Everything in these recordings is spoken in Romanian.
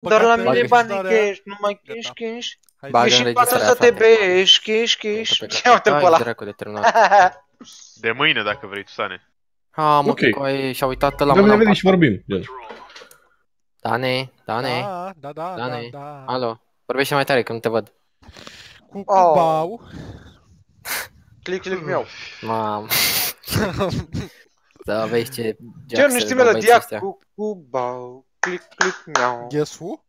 Dar la Băgate mine banii înregistrarea. cash, nu mai cash, Gata. cash. Hai Bagă E și înregistrarea, poate să te frate. bești, cash, cash. Pe Ce uite pe Hai, ăla. dracu de terminat. De mâine, dacă vrei, tu, Sane. Ha, mă, Ok. okay. coaie, și-a uitat la Dăm mâna ne în vedem și pat. vorbim. Gen. Dane, Dane, Da, da, da, da, Dane. da. alo. Vorbește mai tare că nu te văd. Cu Oh. cubau. Click, click, miau. Mam. Să vezi ce Ce nu știi melodia ăștia. cu cu bau. Click, click, miau. Guess who?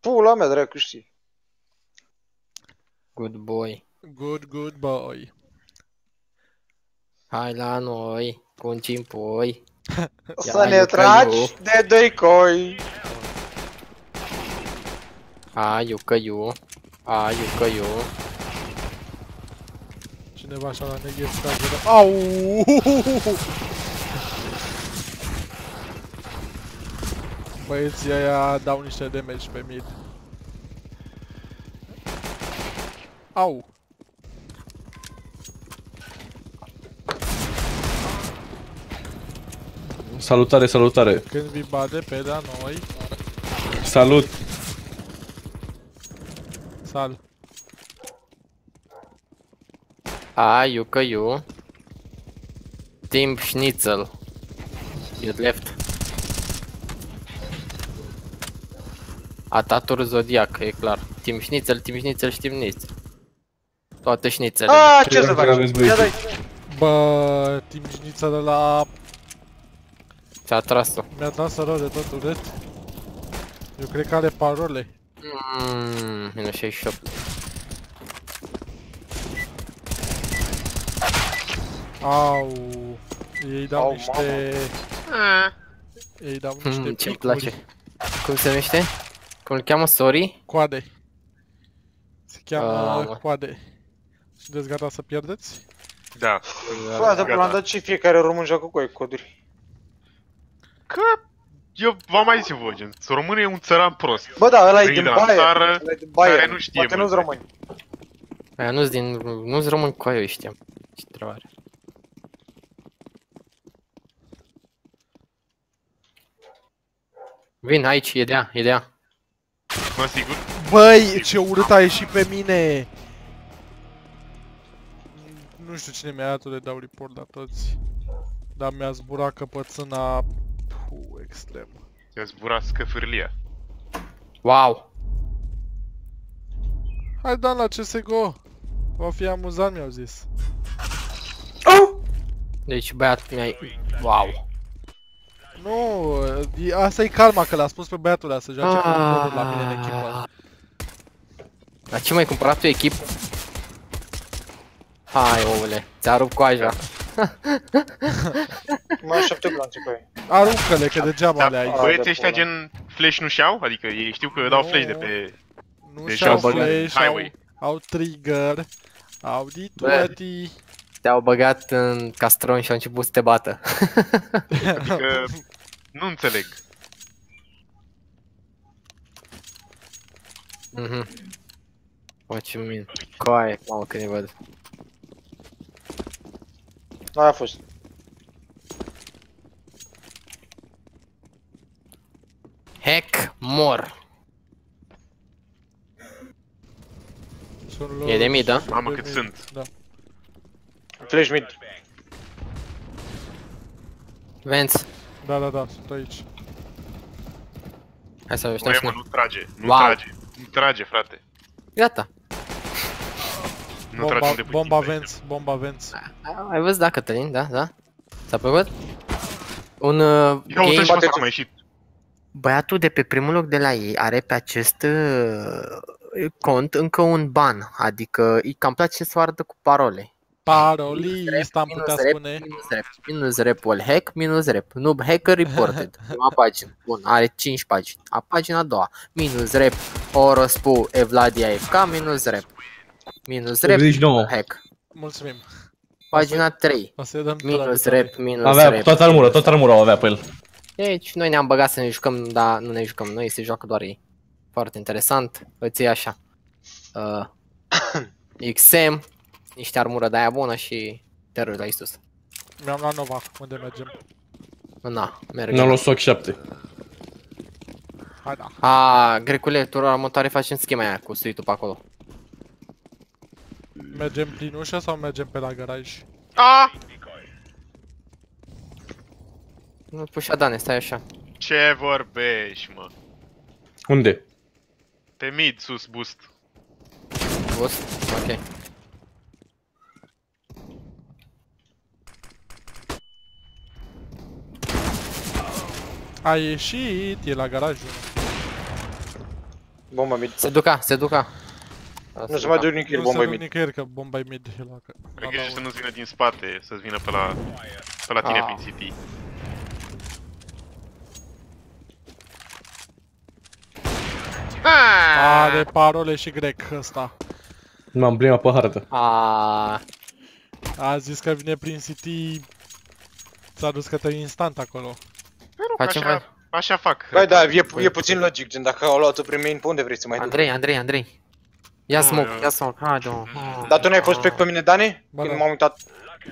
Pula mea, dracu, știi. Good boy. Good, good boy. Hai la noi, cu un cimpoi. Să Ia, ne Iuca, tragi eu. de doi coi. Hai, eu că eu. Hai, eu că eu. Cineva așa la neghe stage de... Au! Băieții aia dau niște damage pe mid. Au! Salutare, salutare. Când vi bade pe la noi, Salut. sal. Hai, eu că eu. Team Schnitzel. You left. Atatur Zodiac, e clar. Team Schnitzel, Team Schnitzel și Team Schnitzel. Toate șnițele. A, ce Ce să dracu aveți, faci? băieți? Ia dai. Bă, timjnița de la... Ți-a tras-o. Mi-a tras rău de tot urât. Eu cred că are parole. Mmm, minus 68. Au! Ei dau Au, niște... Ei dau niște Hmm, ce-mi picuri. place. Cum se numește? Cum îl cheamă? Sorry? Coade. Se cheamă Ah, mă. coade. Sunteți gata să pierdeți? Da. Bă, de Gata. pula, dar ce fiecare român joacă cu ai coduri? Că eu v-am mai zis eu voi, gen, românul e un țăran prost. Bă, da, ăla e Venit din de la Bayer. țară, ăla e din Bayer. care nu știe Poate nu-s multe. români. Aia nu-s din... Nu-s român cu aia, eu știam. Ce întrebare. Vin aici, e de ea, e de ea. Mă, sigur. Băi, ce urât a ieșit pe mine! Nu știu cine mi-a dat de dau report la toți. Dar mi-a zburat căpățâna... Puh, extrem. Ți-a zburat scăfârlia. Wow! Hai Dan la CSGO! Va fi amuzant, mi-au zis. Deci băiat mi-ai... Wow! Nu, e- asta e calma că l-a spus pe băiatul ăla să joace cu Ah. codul la mine în echipă. Dar ce mai cumpărat tu echip? Hai, omule, ți-a rupt coaja. Mai aștept glanțe cu ei. Aruncă-le, că degeaba Da, le ai. bă. băieții de ăștia pula. gen flash nu și-au? Adică ei știu că dau Nu. flash de pe... Nu Deci și-au au băgat flash, au, highway. au trigger, au ditoati. Te-au băgat în castron și au început să te bată. Adică nu înțeleg. Mhm. What you mean? Coaie, mamă, când îi văd. Nu aia a fost. Heck more. Sunt E de mid, da? Mamă, de cât mid, sunt. Da. Flash mid. Vance, Da, da, da, sunt aici. hai să vedem Băi, și mă, noi. nu trage. Nu Wow. trage. Nu trage, frate. Gata. Nu trage Bomba, unde pui bomba timp. Vents, bomba Vents. A- Ai văzut da, Cătălin? Da, da? Ți-a plăcut? Un uh, Ia uite și game... mă să cum a ieșit. Băiatul de pe primul loc de la ei are pe acest uh, cont încă un ban, adică îi cam place să o ardă cu parole. Parolista am Minus putea rep, spune. minus rep, minus rep, wall hack, minus rep, noob hacker reported, prima pagină, bun, are 5 pagini, a pagina a doua, minus rep, orospu, evladia FK, minus rep, minus rep, 89. hack, Mulțumim. pagina 3, O să-i dăm minus tare. rep, minus Avea rep. toată armura, toată armura o avea pe el. Deci noi ne-am băgat să ne jucăm, dar nu ne jucăm noi, se joacă doar ei. Foarte interesant, îți iei așa. Uh, XM, niște armură de aia bună și te râd la Isus. Mi-am luat Nova, unde mergem? Na, merg. Ne-am luat SOC 7. Hai da. A, Grecule, tu la motoare facem schema aia cu suitul pe acolo. Mergem prin ușă sau mergem pe la garaj? A! Nu pușa Dane, stai așa. Ce vorbești, mă? Unde? Pe mid, sus, boost. Boost? Ok. A ieșit, e la garajul. Bomba mid. Se duca, se duca. Nu se mai duc nicăieri, Nu bomba se e duc mid. nicăieri că bomba e mid e la... Cred la că să la nu-ți vină din spate, să-ți vină pe la, pe la tine Ah. prin city. Ah! Are parole și grec ăsta. M-am prima pe hartă. A, A zis că vine prin City... S-a dus către instant acolo. Facem Așa, așa fac. Băi, da, e, e puțin logic, gen, dacă au luat-o prin main, pe unde vrei să mai duci? Andrei, Andrei, Andrei. Ia Nu, smoke, eu- ia smoke, haide mă. Dar tu n-ai fost pe pe mine, Dane? Ba Când da. m-am uitat.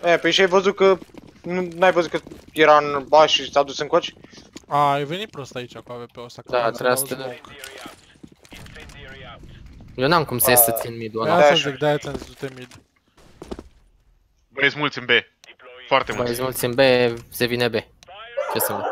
E, păi și ai văzut că... Nu, n-ai văzut că era în baș și s-a dus în coci? A, ai venit prost aici cu AWP-ul ăsta. că Da, vreau trebuia dau să te smoke. Eu n-am cum să ies să A, țin midul Păi ăla. Da, asta așa. zic, de-aia ți-am zis du-te mid. Băi, sunt mulți în B. Foarte Băi, mulți. sunt mulți în B, se vine B. Ce să mă...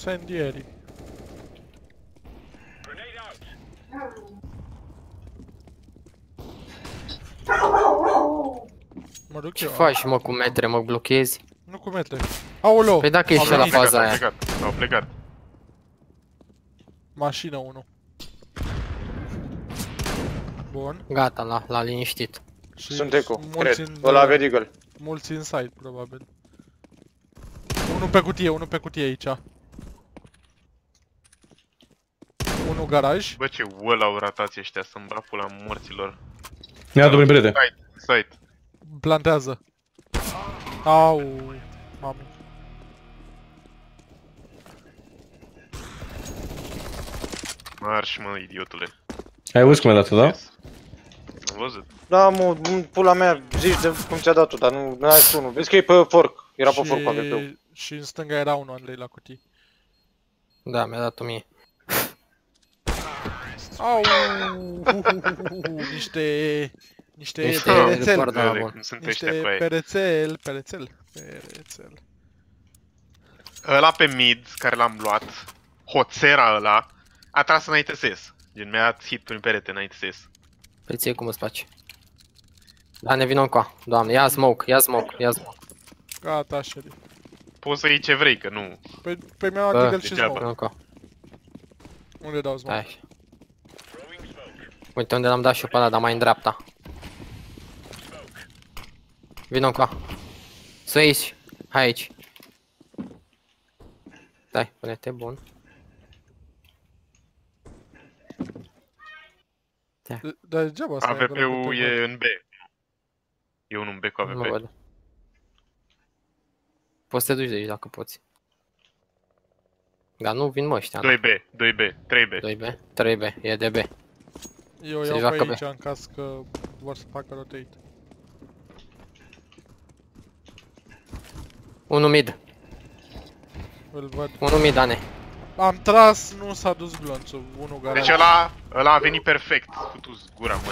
Incendiary. Mă duc Ce eu. faci mă cu metre, mă blochezi? Nu cu metre. Aoleo! Păi dacă ești Au la venit. faza Au aia. plecat, au plecat. Mașină 1. Bun. Gata, la, la liniștit. Și Sunt eco, mulți cred. în- Ăla avea deagle. Mulți inside, probabil. Unul pe cutie, unul pe cutie aici. Unul garaj. Bă, ce wall au ratat ăștia să-mi bag pula morților. Ne-a dat prin perete. Site, site. Plantează. Au, mami. Marș, mă, idiotule. Ai văzut cum e dată, da? Yes. Am văzut. Da, mă, în pula mea, zici de cum ți-a dat-o, dar nu, nu ai tu, nu. Vezi că e pe fork. Era pe fork cu AWP-ul. și, și în stânga era unul Andrei la cutii. Da, mi-a dat-o mie. Au, niște, niște Niște perețel, report, da, Vede bun. cum sunt ăștia niște cu aia. perețel, perețel, perețel. Ăla pe mid, care l-am luat, hoțera ăla, a tras înainte să ies. Gen, mi-a dat hit prin perete înainte să ies. Păi ție cum îți place? Da, ne vină încoa. Doamne, ia smoke, ia smoke, ia smoke. Gata, Shelly. Poți să iei ce vrei, că nu. Păi, păi mi-am Bă, luat Deagle și degeaba. smoke. Vină încoa. Unde dau smoke? Stai. Uite unde l-am dat și eu pe ăla, dar mai în dreapta. Vino încoa. Să aici. Hai aici. Stai, pune-te bun. De- Dar degeaba stai acolo că AVP-ul te e văd. în B. E unul în B cu Nu mă AVP. văd. Poți să te duci de aici dacă poți. Dar nu vin mă ăștia. 2B, 2B, 3B. 2B, 3B, e de B. Eu Se iau joacă pe B. aici în caz că vor să facă rotate. Unu mid, Îl văd. unu mid, Ane. Am tras, nu s-a dus glonțul. Unul garaj. Deci ăla, ăla a venit perfect. Cu gura, mă.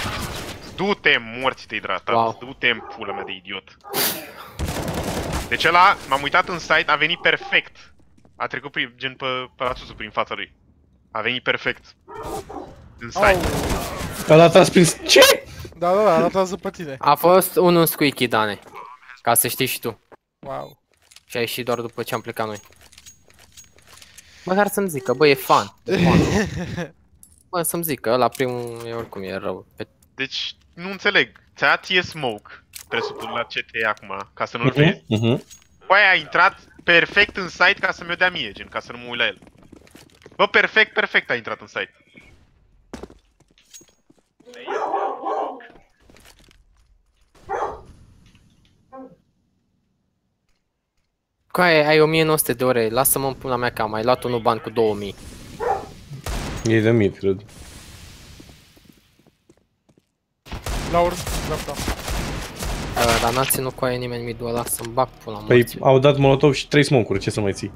Du-te, morți te hidratat. Wow. Du-te în pula mea de idiot. Deci ăla, m-am uitat în site, a venit perfect. A trecut prin, gen pe, pe la sus, prin fața lui. A venit perfect. În Au, site. Ăla a tras prin... Ce? da, da, da, arătează pe tine. A fost unul squeaky, Dane. Ca să știi și tu. Wow. Și ai ieșit doar după ce am plecat noi. Măcar să-mi zică, bă, e fan. E fan. Bă, să-mi zică, ăla primul e oricum e rău. Pe... Deci, nu înțeleg. Ți-a dat ție smoke. Presupun la ce te ia acum, ca să nu-l vezi. Mhm, mhm. Bă, aia a intrat perfect în site ca să mi-o dea mie, gen, ca să nu mă uit la el. Bă, perfect, perfect a intrat în site. Cu aia ai 1900 de ore, lasă-mă în pula mea că am mai luat unul ban cu 2000. E de mid, cred. La Gaur, dreapta. Uh, dar n-a ținut cu aia nimeni midul ăla să-mi bag pula Păi morții. au dat molotov și 3 smoke-uri, ce să mai ții?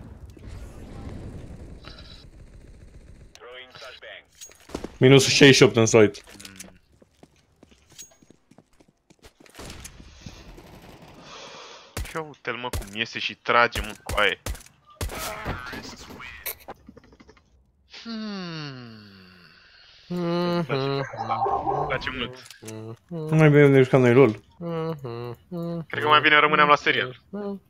Minus 68 în site. Ia uite-l mă cum iese și trage mă cu aia. Hmm. Mhm, Îmi place mult. mhm, Nu mai bine ne jucam noi LOL. mhm, mhm, Cred că mai bine rămâneam la serial mhm.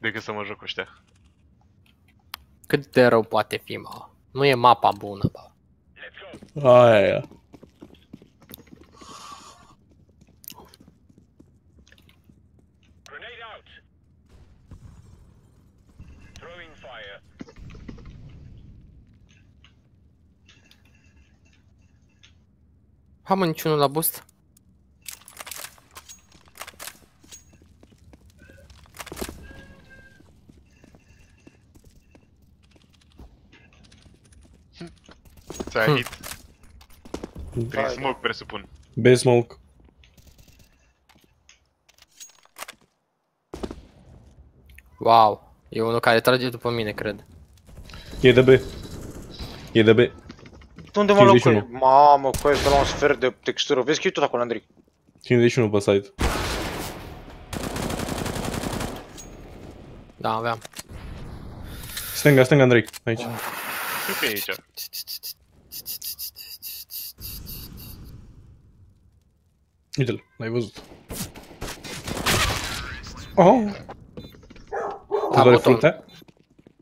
decât să mă joc cu ăștia. Cât de rău poate fi, mă? Nu e mapa bună, bă. Aia, aia. Am niciunul la boost? Ți-a Hmm. hit. Prin smoke, presupun. B smoke. Wow. E unul care trage după mine, cred. E de B. E de B. Unde mă locui? 51. Mamă, cu aia de la un sfert de textură. Vezi că e tot acolo, Andrei. 51 pe site. Da, aveam. Stânga, stânga, Andrei. Aici. Cred că e aici. Uite-l, l-ai văzut. Oh! Te La doare buton. fruntea?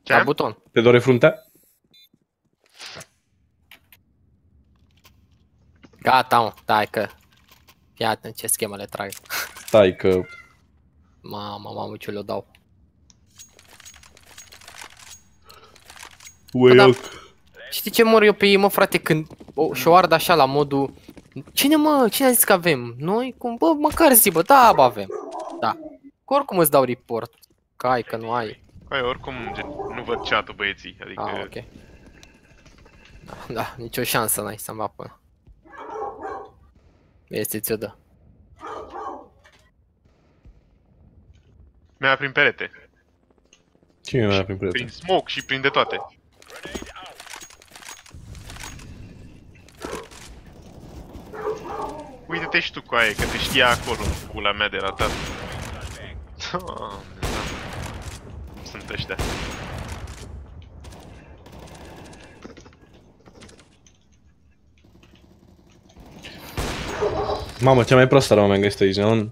Ce? La buton. Te doare fruntea? Gata, mă. Dai că... Fii atent ce schemă le trag. Stai că... Mamă, mamă, ce le dau. Uioc. Știi ce mor eu pe ei, mă, frate, când o, și-o ard așa la modul... Cine, mă, cine a zis că avem? Noi? Cum? Bă, măcar zi, bă, da, bă, avem. Da. Că oricum îți dau report. Că ai, că nu ai. Păi, oricum, gen, nu văd chat-ul băieții, adică... Ah, ok. Da, da, nicio șansă n-ai să-mi va până. Este ți-o dă. Mi-a prin perete. Cine mai prin prieten? Prin smoke și prin de toate. Uite-te și tu cu aia, că te știa acolo, pula mea de ratat. Doamne, da. Sunt ăștia. Mamă, cea mai proastă armă mi-am găsit aici, nu?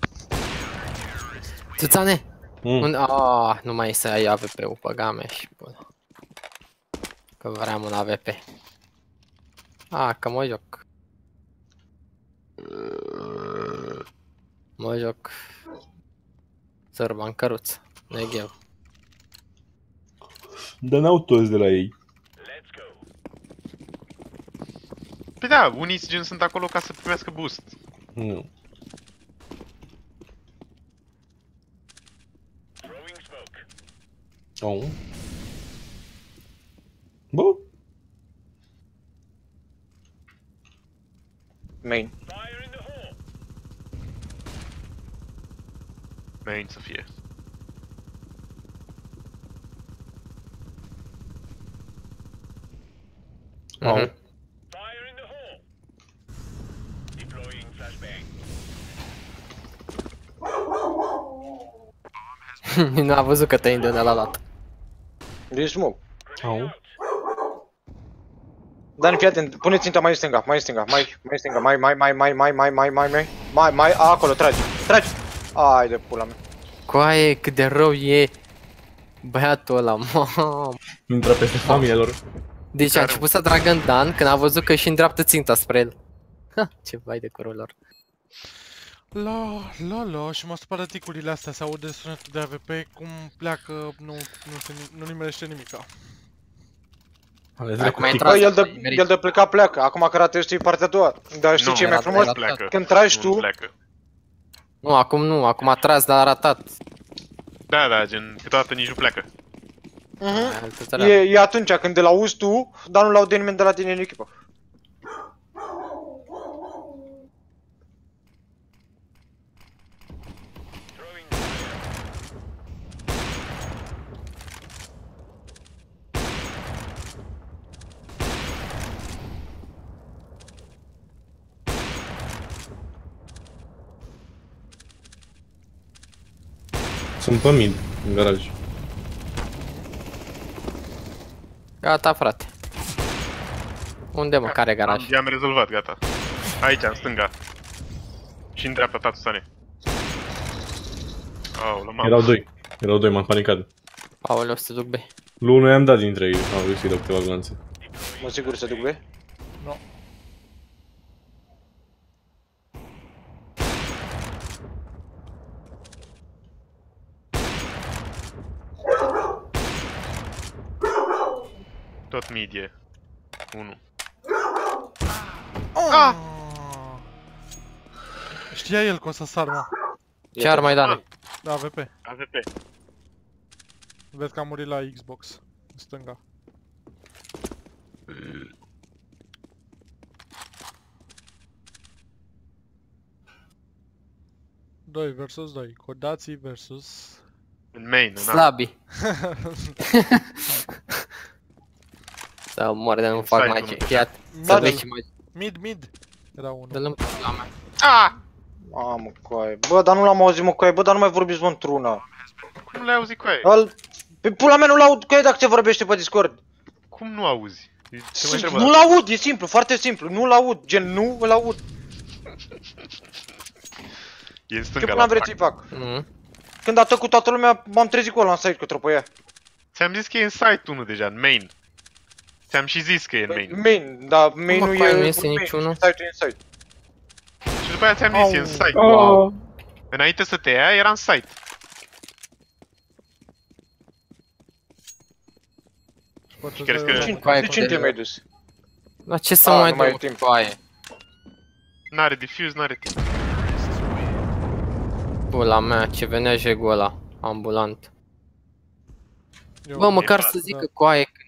Țuțane! Mm. Un... Ah, nu mai să ai AVP-ul pe game și până. Că vreau un AVP. Ah, că mă joc. Mă joc. Sărba în căruță. Neghev. Dar n-au toți de la ei. Păi da, unii gen sunt acolo ca să primească boost. No. Throwing smoke. Oh. Boo. Main. Fire in the hole. Main's a few. Mm -hmm. Oh. Mm-hmm. Nu a văzut că te-ai de la lat. Din smoke. Au. Dani, fii atent, pune ținta mai în stânga, mai în stânga, mai, mai în stânga, mai, mai, mai, mai, mai, mai, mai, mai, mai, mai, mai, a, acolo, tragi, tragi! Ai de pula mea. Coaie, cât de rău e băiatul ăla, mamă. Intră peste familia lor. Deci a Care- început să tragă în Dan când a văzut că și îndreaptă ținta spre el. Ha, ce vai de curul lor. La, la, la, și mă supără ticurile astea, se aude sunetul de AVP, cum pleacă, nu, nu, se, nu nimerește nimica. Ale Acum ai dracu, intrat. Bă, el asta, de, merit. el de pleca pleacă, acum că rată știi partea a doua. Dar știi Nu, ce e mai era- frumos? Nu era- pleacă. Când tragi Nu tu, pleacă. Nu, acum nu, acum a tras, dar a ratat. Da, da, gen, câteodată nici nu pleacă. mhm, Altă treabă. e, e atunci când de la auzi tu, dar nu-l aude nimeni de la tine în echipă. Sunt pe mid, în garaj. Gata, frate. Unde mă, care garaj? Am, i-am rezolvat, gata. Aici, în stânga. Și în dreapta ta, Susane. Aoleu, mamă. Erau doi. Erau doi, m-am panicat. Aoleu, să te duc B. Lui unul i-am dat dintre ei. Au reușit de câteva glanțe. Mă sigur să duc B? Tot mid e. 1. Ah! Știa el că o să sar, mă. Ce ar mai da? Da, AVP. AVP. Văd că a murit la Xbox. În stânga. Doi versus doi. Codații versus... În main, în A. Slabi. Sau mor de nu fac Stai, mai nu. ce. Chiar să Da, vezi ce mai... Mid, mid. Era unul. Dă-l în pula mea. Ah! Mamă, coaie. Bă, dar nu l-am auzit, mă, coaie. Bă, dar nu mai vorbiți, mă, într-una. Nu le-ai auzit cu aia. Al... Pe pula mea nu l-aud, coaie, dacă se vorbește pe Discord. Cum nu auzi? Te mai întreb o Nu dată. l-aud, e simplu, foarte simplu. Nu l-aud, gen, nu îl aud. E în Ce stânga până la am vreți prag. să fac? Mhm. Când a tăcut toată lumea, m-am trezit cu ăla în site cu tropăia. Ți-am zis că e în site unul deja, în main. Ți-am și zis că e în main. Main, dar main-ul coaie, e... nu este main, niciunul? Site-ul e în site. Și după aia ți-am zis, e în site. Wow. Înainte să te ia, era în site. Poate crezi să- că- Cine- Coaie, De cu cine te de- mai dus? Dar ce să Ah, mai nu mai e dăm timp. cu aia? N-are diffuse, n-are timp. Pula mea, ce venea jegul ăla. Ambulant. Eu- Bă, măcar plat, să zică da. cu aia când...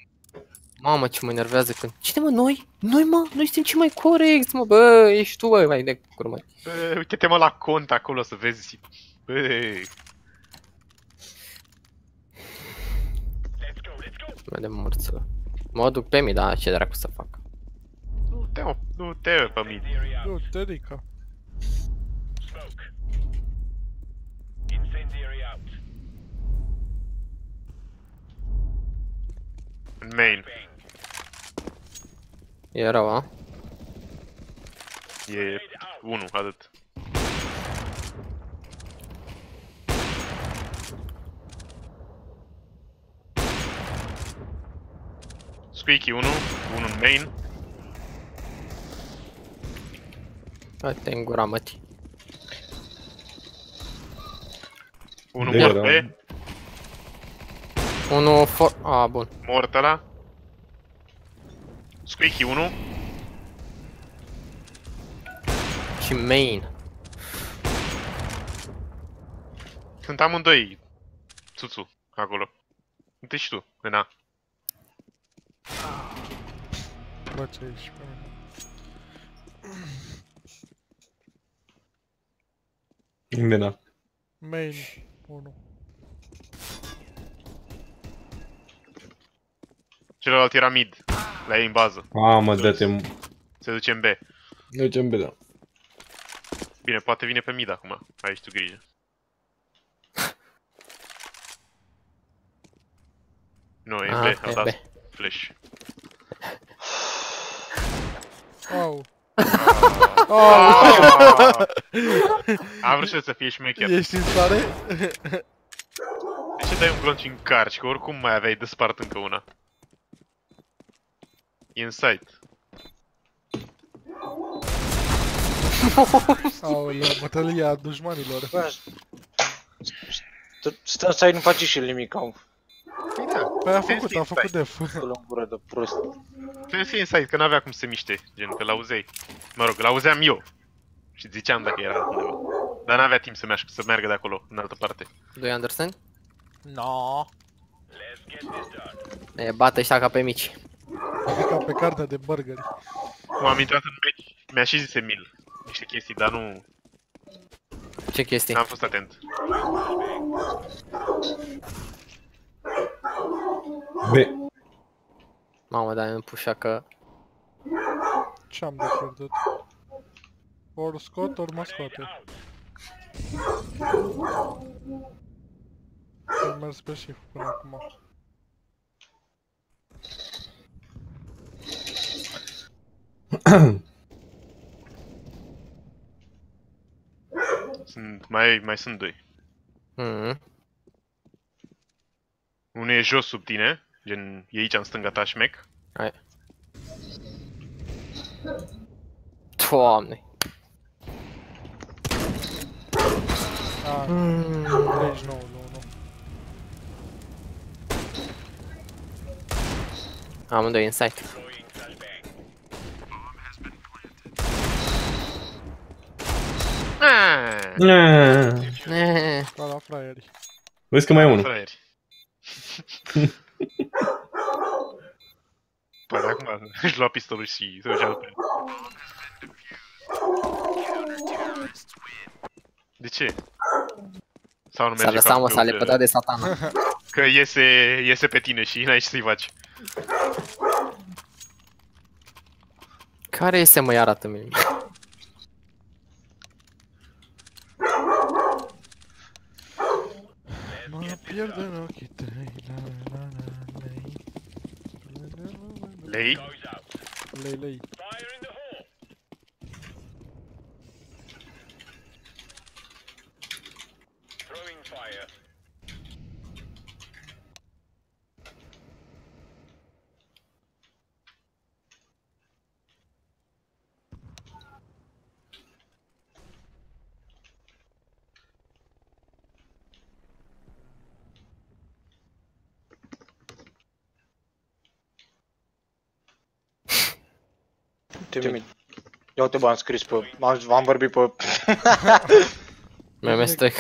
Mamă, ce mă enervează când... Cine mă, noi? Noi, mă? Noi suntem cei mai corect, mă, bă, ești tu, bă, mai de curmă. Bă, uite-te mă la cont acolo să vezi. Bă, Mă de morților. Mă duc pe mi, da, ce dracu să fac. nu te mă, nu te mă pe mine. Eu, te rica. În main. E rău, a? E 1, atât. Squeaky 1, 1 în main. Uite în gura mătii. 1 De mort era. pe, Unul for... A, bun. mort ăla. Squeaky 1, Și main. sunt amândoi Țuțu, acolo. Uite și tu, în A. Bă, ce ești pe mine. Unde n-a? Main 1. Celălalt era mid, la ei în bază. Mamă, dă-te... Se duce în B. Ducem pe da. Bine, poate vine pe mid acum, ai și tu grijă. Nu, e Ah, B, e am dat B. flash. Au. Ah! Am vrut și eu să fie șmecher. Ești în stare? De ce dai un glonț și încarci? Că oricum mai aveai de spart încă una. E în site. Aoleu, bătălia dușmanilor. Bă, stă- Stă în site, nu face și el nimic, au. Păi a Stai, făcut, stai, a făcut stai. def. Îl în gură de prost. Trebuie să fie în site, că n-avea cum să se miște, gen, că l-auzeai. Mă rog, l-auzeam eu. Și ziceam dacă era undeva. Dar n-avea timp să, meargă, să meargă de acolo, în altă parte. Do you understand? No. Ne bată ăștia ca pe mici. Ca pe cartea de burgeri. Cum am intrat în match, mi-a și zis Emil niște chestii, dar nu Ce chestii? n-am fost atent. B. Mamă, dar mi pușa că... Ce-am de pierdut? Ori scot, ori mă scoate. Am mers pe shift până acum. Sunt, mai, mai sunt doi. Mhm. Unul e jos sub tine, gen e aici în stânga ta șmec. Hai. Doamne. Ah, Mm. 39, nu, nu. Amândoi în site. Ah, Ah, Eh, Ca la fraieri. Vezi că mai e unul. fraieri. Păi acum își lua pistolul și se ducea după el. De ce? Sau nu S-a merge lăsat mă, capul s-a tău lepădat că, de satana. că iese, iese pe tine și n-ai ce să-i faci. Care este mă arată mie? Mă pierd în ochii tăi, la la la lei. Lei? Lei, lei. Timid. Ia uite bă, am scris pe... am, am vorbit pe... Mi-a amestec.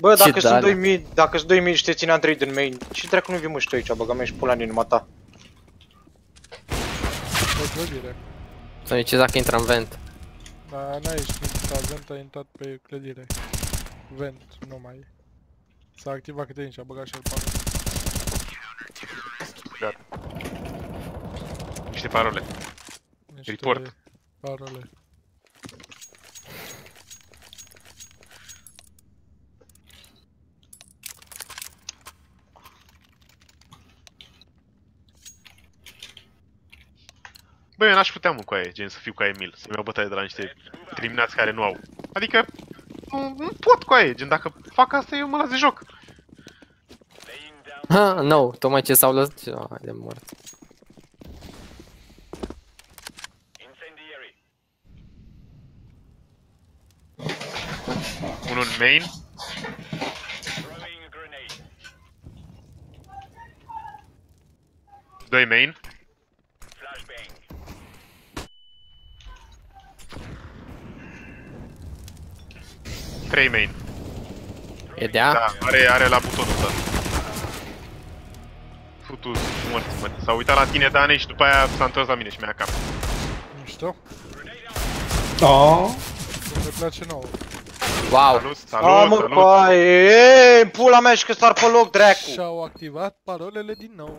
Bă, Ce dacă sunt dale. 2000, dacă sunt 2000 și te ține Andrei din main, ce dracu nu vii mă și tu aici, băga mea și pula în inima ta. O clădire. Să nici dacă intră în vent. Dar n-a ieșit la vent, a intrat pe clădire. Vent, nu mai e. S-a activat câte aici, a băgat și el pară. Niște parole. Niște Report. Parole. Bă, eu n-aș putea mă cu aia, gen să fiu ca Emil, să-mi iau bătaie de la niște criminați care nu au. Adică, nu, nu pot cu aia, gen dacă fac asta eu mă las de joc. Ha, no, tocmai ce s-au lăsat. Ai de mort. Unul în main, doi main, trei main. E de a? Da, are, are la butonul ăsta. Futu morți, mă. S-a uitat la tine, Dane, și după aia s-a întors la mine și mi-a cap. Nu știu, Oh. îmi place nouă. Wow. Salut, A, salut, mă, salut. coaie, e, în pula mea și că sar pe loc, dracu. Și-au activat parolele din nou.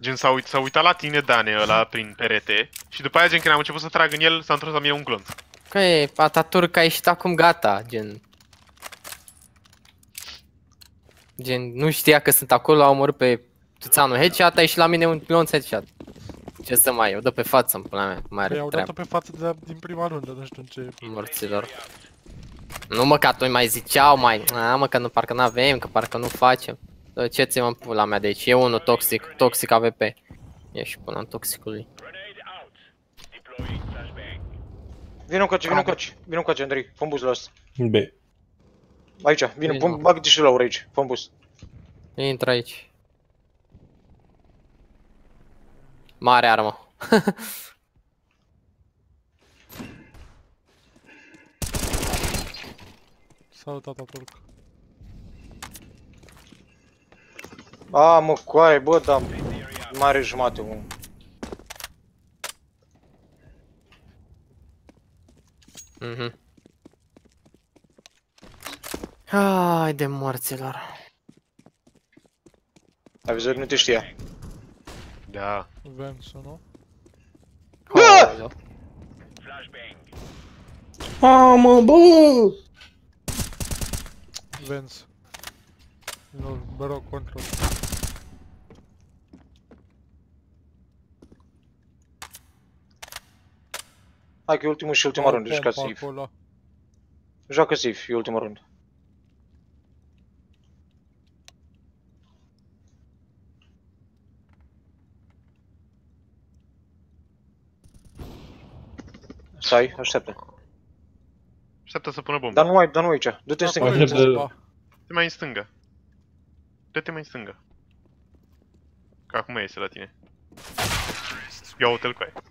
Gen s-a, uit, s-a uitat la tine, Dane, ăla, prin perete. Și după aia, gen, când am început să trag în el, s-a întors la mine un glonț. Că e, Ataturk a ieșit acum gata, gen. Gen, nu știa că sunt acolo, a omorât pe tuțanul headshot, a ieșit la mine un glonț headshot. Ce să mai, o dă pe față în pula mea, mai Păi are au treabă. dat-o pe față de, din prima rundă, nu știu în ce... Morților. Nu mă, că atunci mai ziceau mai, a mă, că nu, parcă nu avem, că parcă nu facem. Ce ți mă în pula mea de aici, e unul toxic, toxic AVP. E și până în toxicului. Vino încoace, vino încoace, vino încoace, Andrei, fă buz la ăsta. B. Aici, vino, Vino. pun, bag și la ori aici, fă buz. Intră aici. Mare armă. Salut, Ataturk. A, mă, coaie, bă, da, mare jumate, mă. Mhm. Hai de morților. Avizor nu te știa. Da. Vensu, nu? Aoleu. Ah, mă, bă! Vens. Nu, mă rog, control. Hai că e ultimul și ultima rundă, jucați Pompa safe. acolo. Joacă safe, e ultima rundă. Stai, așteaptă. Așteaptă să pună bomba. Dar nu mai, dar nu aici. Du-te în Acolo stânga. e Așteaptă- bomba. Te mai în stânga. Dă-te mai în stânga. Că acum iese la tine. Ia uite-l cu aia.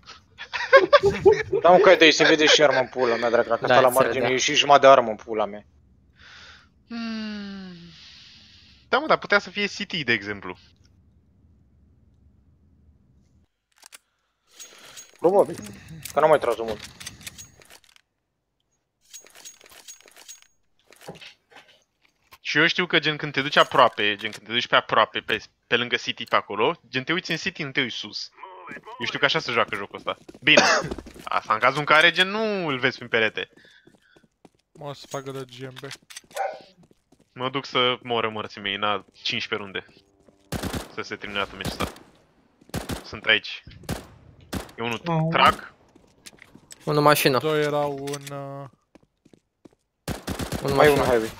Da, mă, că de se vede și armă în pula mea, drag, dacă Da, sta la se vedea. margine, e și jumătate de armă în pula mea. Hmm. Da, mă, dar putea să fie City, de exemplu. Probabil. Că n-am mai tras mult. Și eu știu că gen când te duci aproape, gen când te duci pe aproape, pe, pe lângă City pe acolo, gen te uiți în City, nu te uiți sus. Eu știu că așa se joacă jocul ăsta. Bine. Asta în cazul în care gen nu îl vezi prin perete. Mă o să facă de GMB. Mă duc să moră morții mei, na 15 runde. Să se termine atât meciul ăsta. Sunt aici. E unul Oh. trag. Unul mașină. Doi erau în... Uh, Unul Mai e mașină. unul heavy.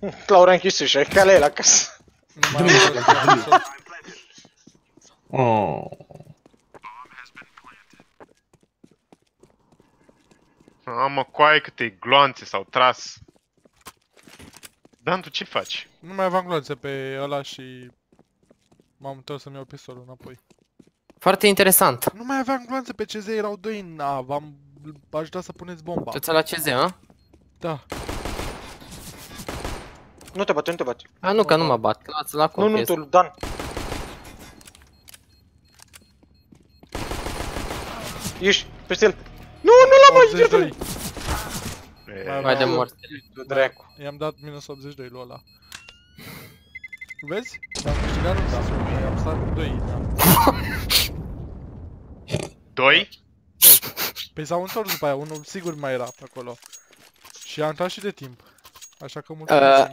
Hm, Laura a închis ușa, e calea el acasă. nu mai am Oh. Am mă coaie câte gloanțe s-au tras. Dan, tu ce faci? Nu mai aveam gloanțe pe ăla și... M-am întors să-mi iau pistolul înapoi. Foarte interesant. Nu mai aveam gloanțe pe CZ, erau doi în A, v-am ajutat să puneți bomba. Tu ți la CZ, a? Da. Nu te bate, nu te bate. A, nu, că nu mă bat. Luați la Nu, copie. nu, tu, Dan. Ești peste el. Nu, nu l-am mai 82. E, Mai de mort. Du dracu. I-am dat minus 82 lui ăla. Vezi? Am câștigat runda. I-am stat 2. Doi? Păi s-au întors după aia, unul sigur mai era pe acolo. Și a intrat și de timp. Așa că mulțumesc.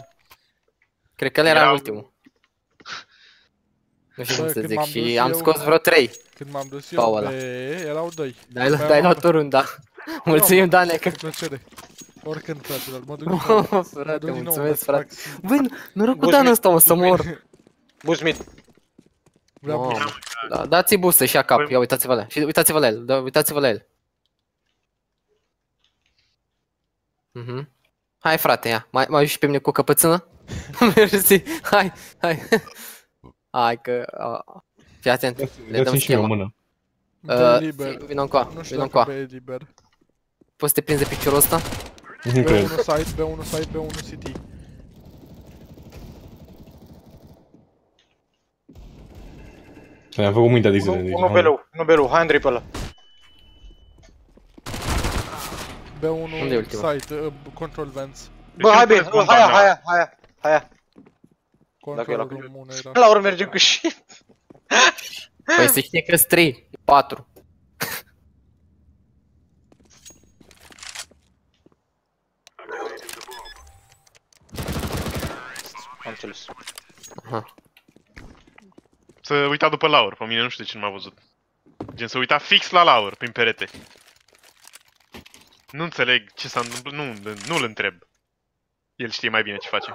Cred că el era Erau- ultimul. Nu știu Bă, cum să când zic. m-am dus Și am eu- scos vreo 3. Când m-am dus eu Paul ăla. pe erau doi. Dai, După aia dai m-am- luat o runda. Mulțumim, Dane, că... Cu plăcere. Oricând, fraților, mă duc din nou. Mă frate, duc din nou, mulțumesc, mă frate. fac- Băi, noroc cu Buzmi- Dan ăsta, o să mor. Buzmit. Vreau Mamă. bine. Da, dați-i boost și ia cap. Băi- Ia uitați-vă la el. Și uitați-vă la el. Da, uitați-vă la el. Mhm. Hai frate, ia. Mai, mai și pe mine cu o căpățână? Mersi. Hai, hai. Hai că... Uh, fii atent. Le dăm Dați-mi și mie o schema. mână. Dă Uh, liber. Vino încoa, Nu știu vino dacă încoa. pe e liber. Poți să te prinzi de piciorul ăsta? Nu cred. B1 site, B1 site, B1 city. Am făcut mâintea de Unu zi. unu belul, unu belul, hai Andrei pe ăla. B1 Unde e ultima? site, uh, control vents. Bă, hai nu bine, puneți hai, bomba hai, mea? hai, hai, hai. Control era room 1 era. La urmă mergem cu și... Păi se știe că-s 3, 4. Am înțeles. Aha. Să uita după Laur, pe mine nu știu de ce nu m-a văzut. Gen să uita fix la Laur, prin perete. Nu înțeleg ce s-a întâmplat, nu, nu-l întreb. El știe mai bine ce face.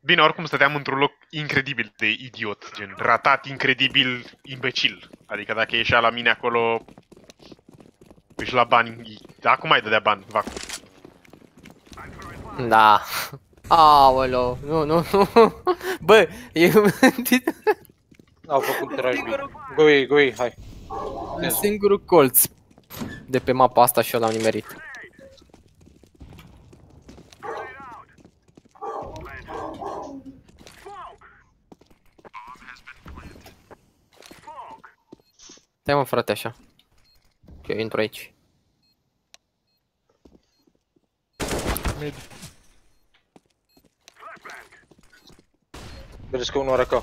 Bine, oricum stăteam într-un loc incredibil de idiot, gen ratat, incredibil, imbecil. Adică dacă ieșea la mine acolo, își la bani, acum mai dădea bani, vacu. Da. Aoleo, nu, nu, nu. Bă, e Au făcut tiraj bine. Go ei, go ei, hai. Un singur colț de pe mapa asta și eu l-am nimerit. Stai mă frate așa. Și eu intru aici. Mid. Vedeți că unul are ca.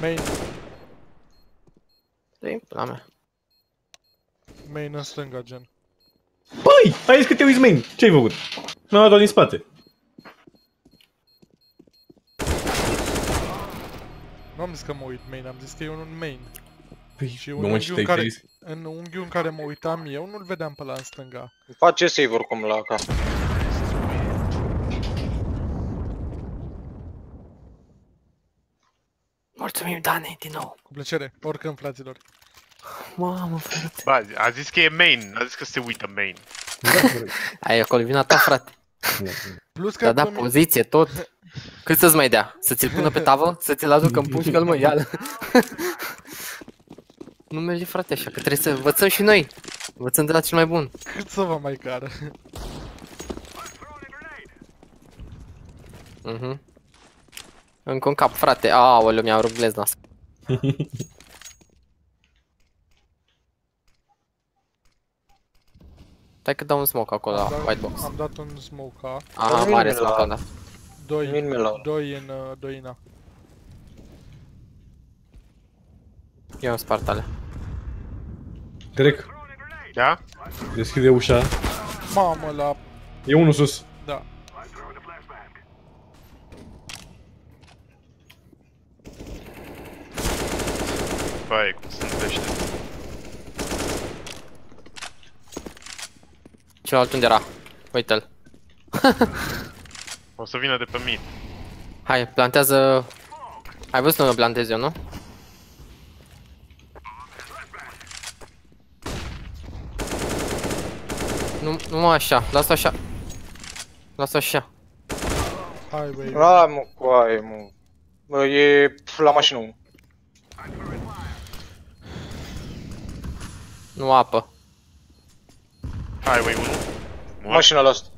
Main. Stai, la mea. Main în stânga, gen. Băi, ai zis că te uiți main. Ce ai făcut? Mi-am luat doar din spate. Nu am zis că mă uit main, am zis că e un main. Păi, Și nu un mă unghiul știu, te care- ai În unghiul în care mă uitam eu, nu-l vedeam pe la în stânga. Face save oricum la cap. Mulțumim, Dani, din nou. Cu plăcere, oricând, fraților. Mamă, frate. Ba, a zis că e main, n-a zis că se uită main. Ai acolo vina ta, frate. Plus că Da, da, pe mine- poziție, tot. Cât să-ți mai dea? Să ți-l pună pe tavă? Să ți-l aducă în pușcă-l, mă, ia Nu merge, frate, așa, că trebuie să învățăm și noi. Învățăm de la cel mai bun. cât să vă mai cară. Mhm. Încă un cap, frate. Aoleu, mi-am rupt glezna. Stai că dau un smoke acolo la Am dat- white box. Am dat un smoke A. Aha, Dar mare mine la- smoke ăla. Doi, Min la doi în, uh, doi în A. Eu am spart alea. Grec, Da? deschide ușa. Mamă, la... E unul sus. Da. Vai, cum sunt ăștia. Celălalt unde era? Uite-l. O să vină de pe mid. Hai, plantează... Ai văzut unde plantez eu, nu? Nu, nu așa, lasă așa. Lasă așa. Hai, băi. A, mă, coaie, mă. Bă, e la mașină unul. Nu apă. Highway 1. Mor. Mașina la asta.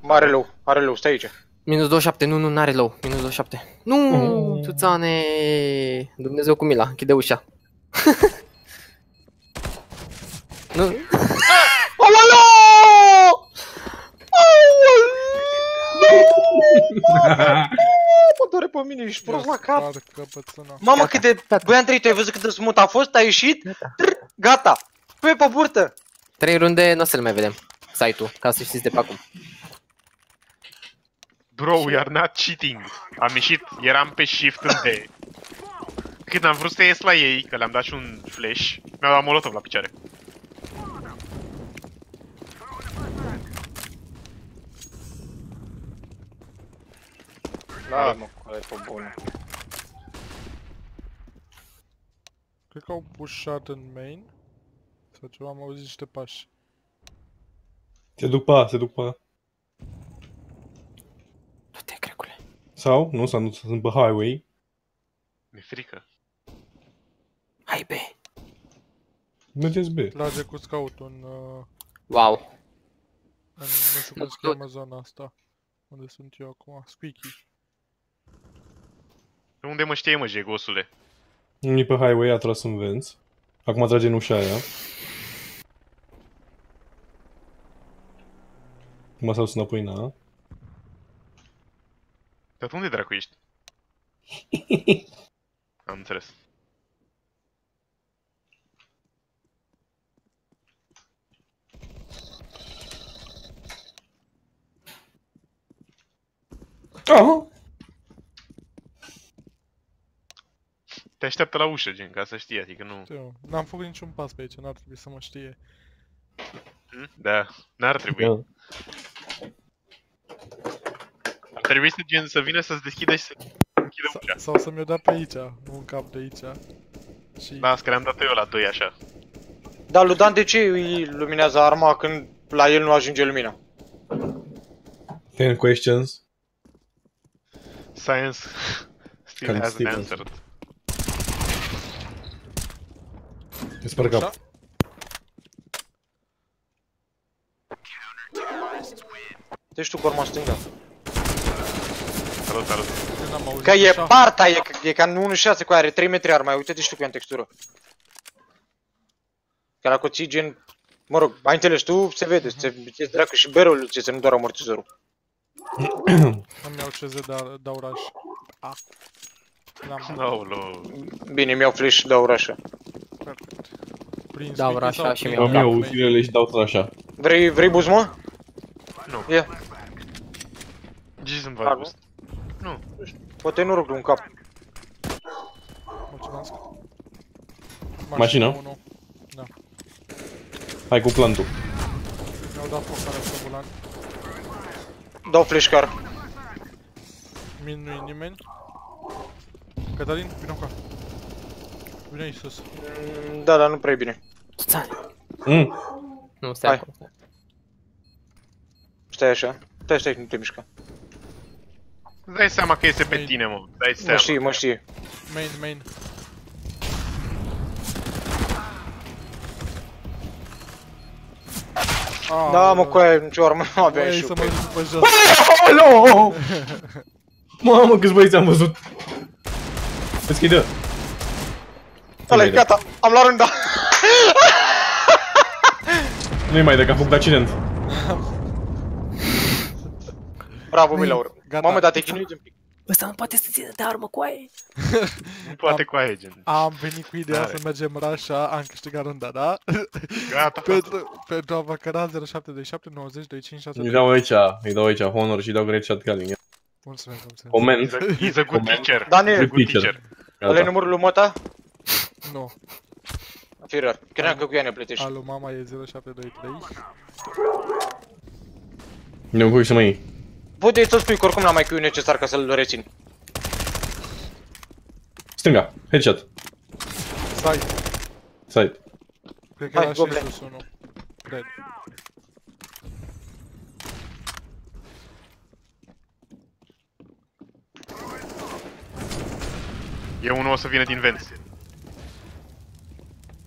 Mare low, are low, stai aici. Minus 27, nu, nu, n-are low. Minus 27. Nu, Mm. tuțane! Dumnezeu cu mila, închide ușa. nu, Aoleo! Mă dore pe mine, ești prost la cap. Star căpățâna. Mamă, Gata, cât de... Băi, Andrei, tu ai văzut cât de smut a fost? A ieșit? Trr, Gata. Pe pe burtă. trei runde nu o să le mai vedem. Site-ul, ca să știți de pe acum. Bro, we are not cheating. Am ieșit, eram pe shift în D. Când am vrut să ies la ei, că le-am dat și un flash, mi-au dat molotov la picioare. Da, mă, coaie, pe bune. Cred că au pushat în main. Sau ceva, am auzit niște pași. Se duc pe A, se duc pe A. Du-te, crecule. Sau, nu, sau nu, sunt pe highway. Mi-e frică. Hai, be. Mergeți B. Trage cu scout în, uh, Wow. în nu știu cum Mă se cheamă zona asta. Unde sunt eu acum? Squeaky. De unde mă știe, mă, jegosule? Unii pe highway a tras în vents. Acum trage în ușa aia. Acum s-au dus înapoi în A. Dar tu unde dracu ești? Am înțeles. Aha! Te așteaptă la ușă, gen, ca să știi, adică nu... Eu, N-am făcut niciun pas pe aici, n-ar trebui să mă știe. Hm? Da, n-ar trebui. Da. Ar trebui să, gen, să vină să-ți deschidă și să închidă Sa- ușa. Sau să-mi o dea pe aici, un cap de aici. Și Da, că le-am dat eu la 2 așa. Dar lui Dan de ce îi luminează arma când la el nu ajunge lumina? Ten questions. Science still Can hasn't still answered. Îți spar cap. Așa? Deci tu corma stânga. Salut, salut. Eu n-am auzit Că e așa. parta, e, e ca în 1.6 cu aia are 3 metri arma, uite-te și tu cu ea în textură. Că la coții gen... Mă rog, ai înțeles tu, se vede, se e dracu și berul ți se nu doar amortizorul. Îmi iau CZ de dauraș. A. L-am. No, no. Bine, mi-au flash de aur așa. Perfect. Prin Da, Smithy așa sau și prin mie. Am Da, eu main? utilele și dau tot așa. Vrei, vrei boost, mă? Nu. Ia, Ce sunt Armă? bust? poate nu rog de un cap. Mulțumesc. Mașină? unu. Hai cu plantul. Mi-au dat foc care pe bulan. Dau flash car. Min nu-i nimeni. Cătălin, vino ca. Vino aici sus. Mm, Da, dar nu prea e bine. Tuțan. Mm. Nu, stai Hai. acolo. Stai așa. Stai, stai, nu te mișca. Îți dai seama că este pe Main. tine, mă. Dai Mă seama. știe, mă știe. Main, main. Ah, Da, mă, cu aia, nicio armă nu aveam Băi, și să eu mă pe... duc pe jos. Alo! Mamă, câți băieți am văzut. Deschide. Ăla e gata, am luat rânda. Nu-i mai de că a făcut accident. Bravo, Milaur. Gata. Mamă, dar te chinuiți un pic. Ăsta nu poate să țină de armă cu aia. Nu poate cu aia, gen. Am venit cu ideea Are. să mergem Rasha, am câștigat runda, da? Gata. pentru, pentru a vă căra 0727 90 25 Îi dau aici, îi dau aici Honor și îi dau Great Shot Calling. Mulțumesc, mulțumesc. Comment. He's a, he's a good Comment. teacher. Daniel. He's a good Teacher. teacher. Ăla e Gata. numărul lui Mota? Nu, Fi rar. Credeam că cu ea ne plătești. alu mama e 0723. Nu voi să mă iei. Puteți să spui că oricum n-am mai Q necesar ca să-l rețin. Stânga, headshot, Side, side. cred că Hai, era și goble. sus unul. Cred. E unul o să vină din vent.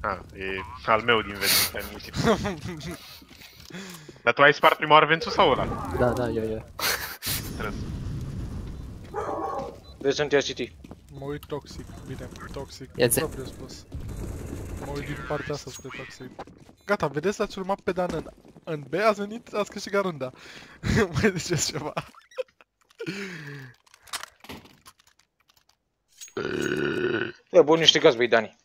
Ah, e al meu din vent. stai liniștit. Dar tu ai spart prima oară ventul sau ăla? Da, da, eu, eu. Înțeles. Vezi, sunt ea City. Mă uit toxic, bine, toxic, Ia-ți- propriu spus. Mă uit din partea asta spre toxic. Gata, vedeți, ați urmat pe Dan în, în B, ați venit, ați câștigat runda. Mai ziceți ceva. E bun, niște gaz, băi, Dani.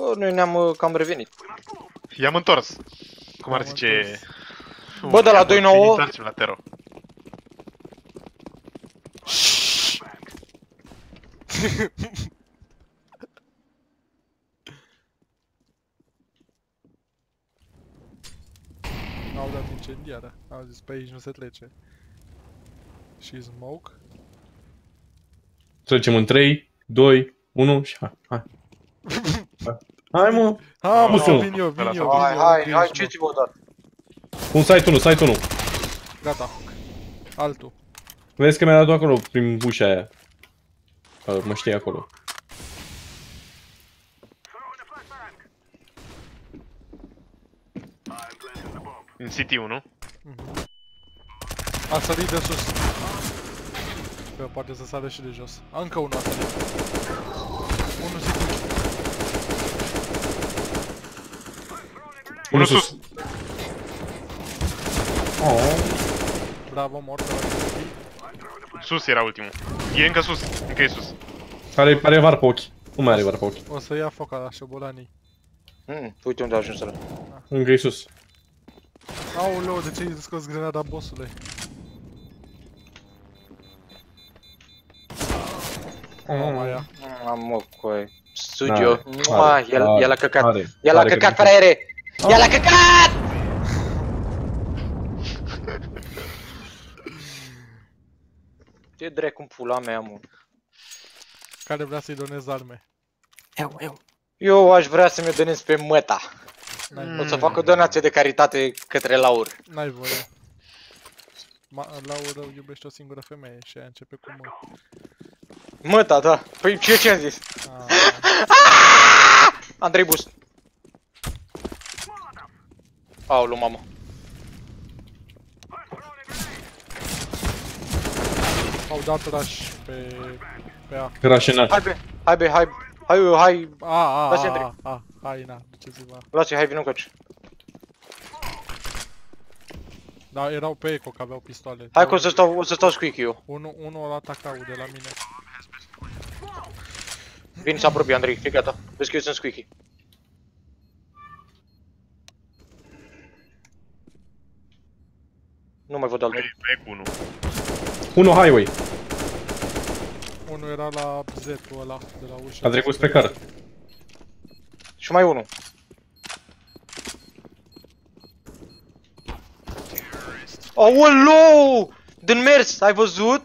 Bă, noi ne-am uh, cam revenit. I-am întors. Cum ar Am zice... întors. Bă, de la I-am 2-9 fost întoarcem la Tero. Au dat incendiară, au zis pe aici nu se trece. Și smoke. Trecem în 3, 2, 1 și hai, hai. Hai, hai mă. Ha, mă, Lasă-mă. vin eu, vin eu, vin eu. Hai, hai, vin hai, eu. ce ți vă dat? Un site 1, site 1. Gata. Altul. Vezi că mi-a dat acolo prin ușa aia. Că Mă știi acolo. În City 1. A sărit de sus. Că poate să sară și de jos. Încă unul a sărit. Unul zic Unul sus. Oh. Bravo, mort. ăla. Sus era ultimul. E încă sus. Încă e sus. Are, are var pe ochi. Nu mai are var pe ochi. O să ia foc la șobolanii. Hmm, uite unde a ajuns ăla. Încă e sus. Aoleu, de ce ai scos grenada bossului? Oh, mai ia. Am mă, cu aia. Studio. Are, Mua, are, el, are, el a căcat. are, El a are căcat, cred că- fraiere! El a căcat! Ce dracu în pula mea, mă. Care vrea să-i donez arme. Eu, eu. Eu aș vrea să mi-o donez pe măta. N-ai, O să fac o donație de caritate către Laur. n-ai voie. Ma Laura iubește o singură femeie și aia începe cu mă. Măta, da. Păi ce ce am zis? Ah, Andrei Bus. Aolu, mamă. au dat rush pe... pe A. Rașenat. Hai be, hai be, hai, hai, hai, A, a, Lasă-i a, Andrei. a, a, hai, na, duceți-vă. lasă hai, vină încoace. Da, erau pe eco, că aveau pistoale. Hai că o să stau, o să stau squeaky eu. Unul, unul la atacau de la mine. Vin să apropie, Andrei, fii gata. Vezi că eu sunt squeaky. Nu mai văd altul. Pe, pe cu unul. Unul highway. Unul era la Z-ul ăla, de la ușă. A trecut spre car. Și mai unul. Aoleu! Din mers, ai văzut?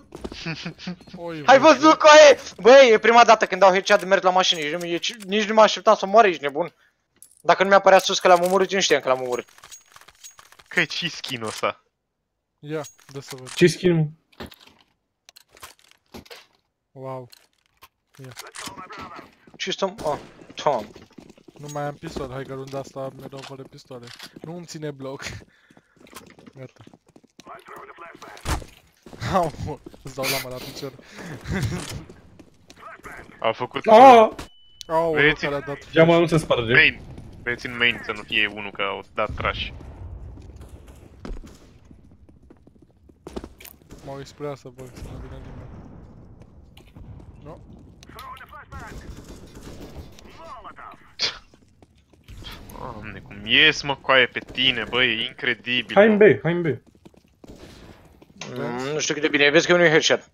Oi, Ai bă. văzut că e? Băi, e prima dată când dau headshot de mers la mașină, nici, nu- e- nici nu mă așteptam să moare, ești nebun. Dacă nu mi-a părea sus că l-am omorât, eu nu știam că l-am omorât. Că e și skin-ul ăsta. Ia, dă să văd. Ce skin? Wow. Ce stăm? Ah, Tom. Nu mai am pistol, hai că runda asta mereu fără pistoale. Nu îmi ține bloc. Gata. Au, îți dau lama la picior. Au făcut Ah! Au, Băieții, care a dat Geamul nu se sparge. main. Băieți în main să nu fie unul că au dat trash. Mă uit spre asta, bă, să nu vină nimeni. Nu? Doamne, cum ies mă coaie pe tine, bă, e incredibil. Hai în mă. B, hai în B. Mm, nu știu cât de bine, vezi că nu e headshot.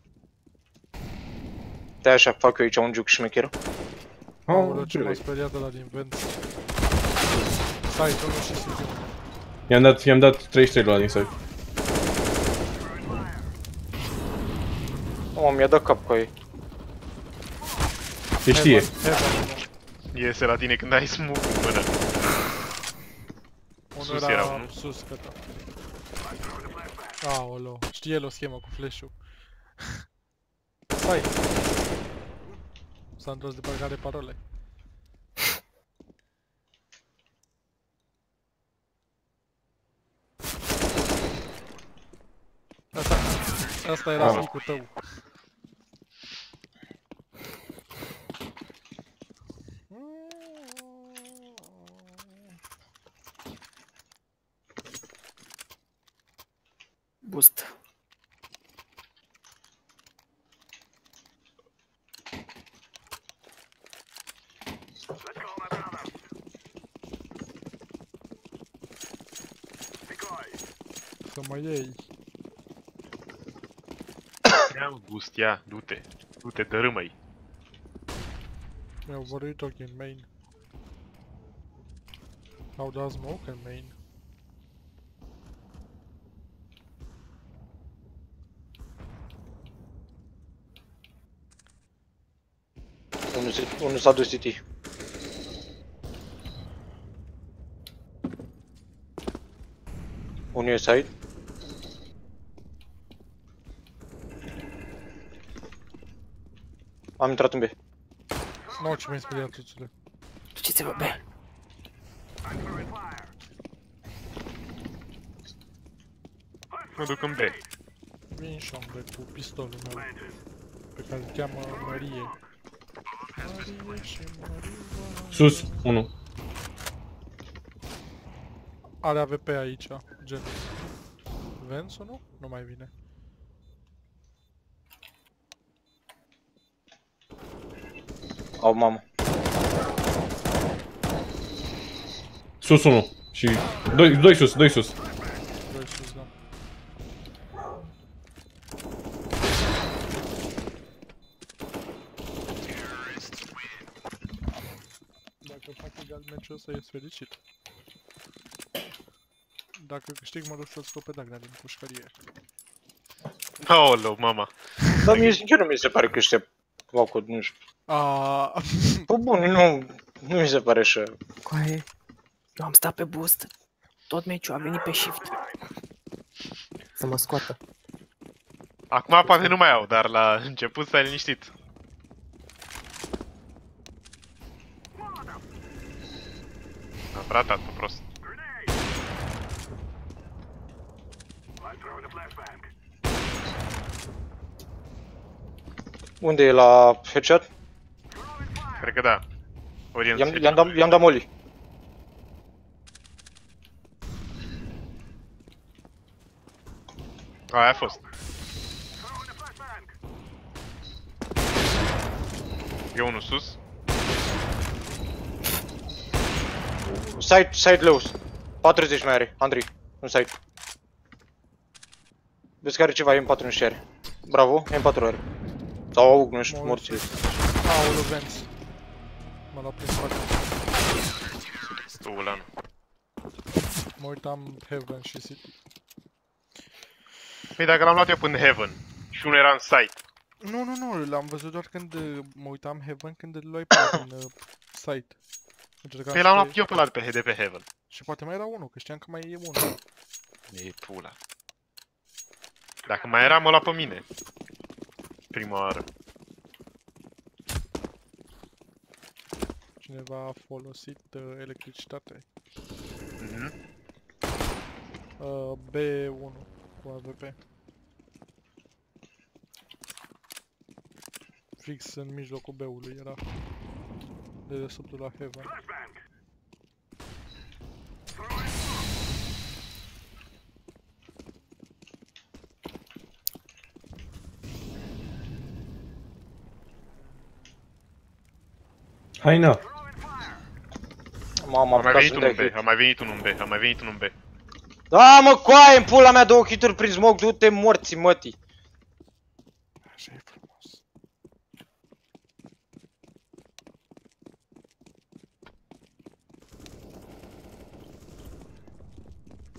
De așa fac eu aici un juc șmecher. Aoleu, Ah, ce m-a ce speriat de la din vent. Stai, tu nu și Sibiu. I-am dat, i-am dat 33 la din side. Oh, mi-a dat cap cu ei. Se știe. Heaven, Iese la tine când ai smoke în mână. Unul Sus era era unul. sus, gata. Aoleu, știe el o schemă cu flash-ul. Stai! S-a întors de băgare parole. Asta, asta era Ah. sneak-ul tău. Boost. Să mă iei. Ia mă, gust, ia, du-te. Du-te, dărâmă-i. Yeah, what are you talking, main? How does smoke in main? Unul se- Unul s-a dus CT. Unul e side. Am intrat în B. Nu, ce mi-ai speriat, tuțule. Duceți-vă B. Mă duc în B. Vin și am B cu pistolul meu. Pe care îl cheamă Marie. Marie și Maria. Sus, 1. Are AVP aici, gen. Vensul, nu? Nu mai vine. Au mamă. Sus 1. Și 2, 2 sus, 2 sus. Doi sus, da. Dacă fac egal meciul ăsta, ești fericit. Dacă câștig, mă duc să-l scop pe Dagna din pușcărie. Aoleu, mama. Dar mie sincer nu mi se pare că ăștia făcut, nu știu. Aaaa, Bă, bun, nu, nu mi se pare așa. Coaie. Eu am stat pe boost. Tot meciul a venit pe shift. Să mă scoată. Acum poate nu mai au, dar la început stai liniștit. Am ratat, pe prost. Unde e la headshot? Cred că da. Orient I-am, i-am, dat, i-am dat molly. Aia a fost. E unul sus. Side, side Leus. 40 mai are, Andrei. Un side. Vezi că are ceva M4 în share. Bravo, M4 are. Sau AUG, nu știu, Mă morții. Aoleu, Vance. M-a luat prin spate. Tu, Ulan. Mă uitam Heaven și City. Păi dacă l-am luat eu până Heaven și unul era în site. Nu, nu, nu, l-am văzut doar când uh, mă uitam Heaven când îl luai pe din uh, site. Încercam Păi să l-am te- luat eu pe la de pe, de pe Heaven. Și poate mai era unul, că știam că mai e unul. E pula. Dacă mai era, mă lua pe mine. Prima oară. Cineva a folosit uh, electricitate. Mhm. Uh, B1 cu AVP. Fix în mijlocul B-ului era. De desubtul la Heaven. Hai na. Mamă, A am mai apucat venit să unul în trec. B, a mai venit unul în B, a mai venit unul în B. Da, mă, coaie, în pula mea, două hituri prin smoke, du-te morții, mătii. Așa e frumos.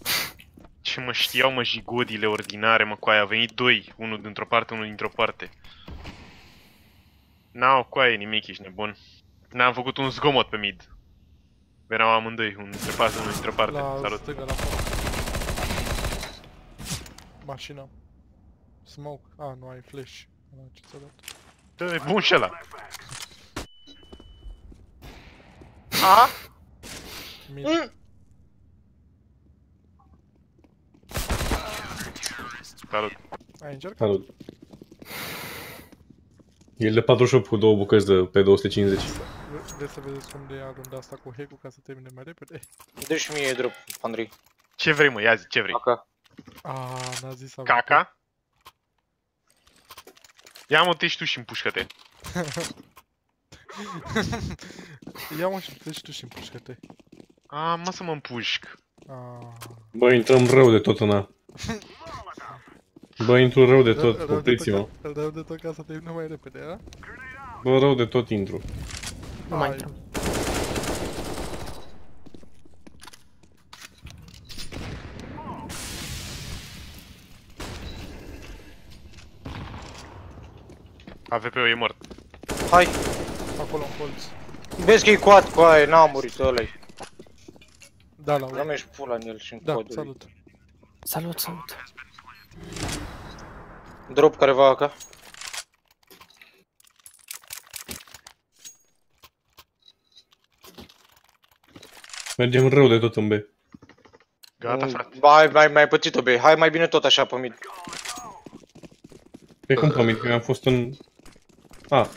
Ce mă știau mă jigodile ordinare, mă, coaie, a venit doi, unul dintr-o parte, unul dintr-o parte. N-au coaie nimic, ești nebun. N-am făcut un zgomot pe mid. Erau amândoi, unul dintre parte, unul dintr-o parte. La Salut. stânga, la față. Mașina. Smoke. A, nu ai flash. Ah, ce ți-a dat? Da, e bun și ăla. A? Mid. Mm. Salut. Ai încercat? Salut. El de 48 cu două bucăți de pe 250. Vre- Vreți să vedeți unde e runda asta cu hack ca să termine mai repede? Dă-și mie drop, Andrei. Ce vrei, mă? Ia zi, ce vrei? Dacă. A, n-a zis AVP. Caca? Ia mă, te și tu și împușcă-te. Ia mă și pleci tu și împușcă-te. A, mă să mă împușc. A, Bă, intrăm rău de tot în A. Bă, intru rău de tot, rău de opriți-mă. tot, rău de tot ca să termină mai repede, a? Bă, rău de tot intru. Nu mai Hai. intrăm. AVP-ul e mort. Hai, Acolo în colț. vezi că e coat, coaie, n-a murit ăla Da, la Nu urmă. mergi pula în el și în Da, codul lui. salut. Salut, salut. Drop careva acá. Mergem rău de tot în B. Gata, Mm, frate. Hai, mai, mai pățit-o, be. Hai mai bine tot așa pe mid. Pe cum promit că am fost în... A,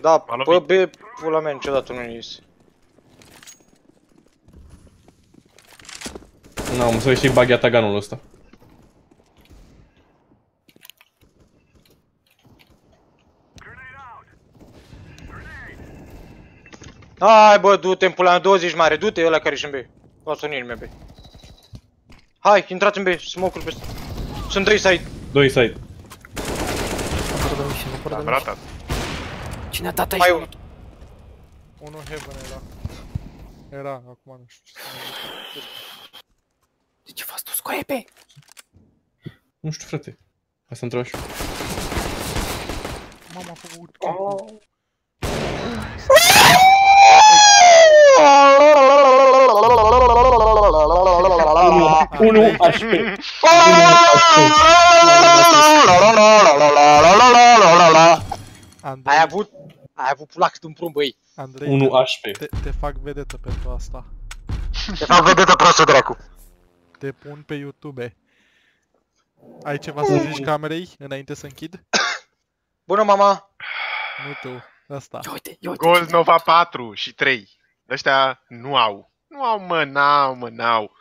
Da, M-a pe lovit. B, pula mea, niciodată nu ies. n-am să și bag ataganul ăsta. Hai, bă, du-te în pula mea, 20 mare, du-te ăla care e și în B. O să nu e în B. Hai, intrați în B, smoke-ul peste. Sunt 3 side. Doi side. Nu pot dormi și nu pot Am dormi. ratat. Cine a dat Mai aici? unul. Unul heaven era. Era, acum nu știu ce să mai zic. De ce faci tu scoepe? Nu știu, frate. Asta întreba și eu. Mama a făcut Oh. Unu HP. Andrei, Ai avut, ai avut pula cât un prun, băi. Andrei, 1 HP. te, te fac vedetă pentru asta. Te fac vedetă prostul dracu. Te pun pe YouTube. Ai ceva să zici camerei înainte să închid? Bună, mama. Nu tu, asta. Ia uite, ia uite. Gold Nova 4 și 3. Ăștia nu au. Nu au, mă, n-au, mă, n-au.